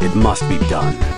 It must be done.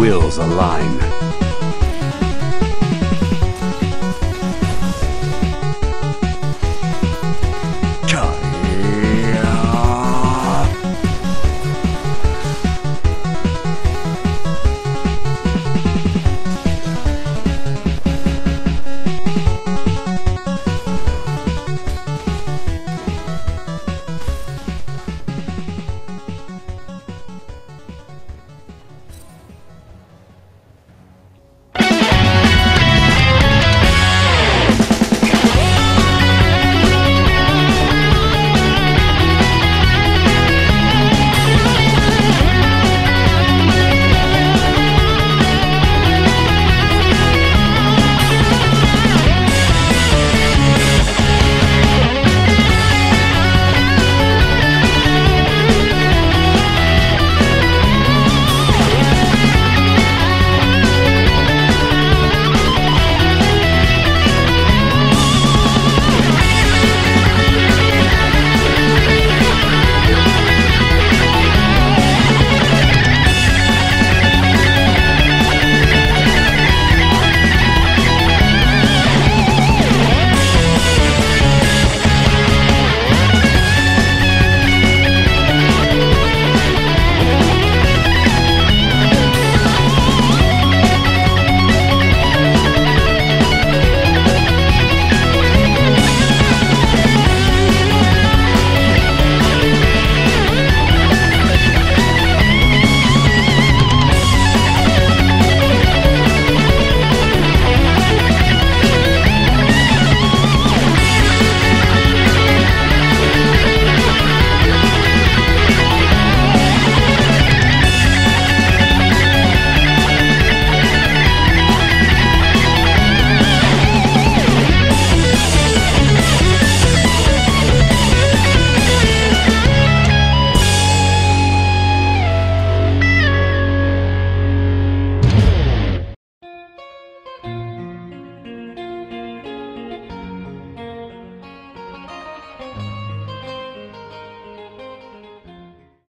wills align.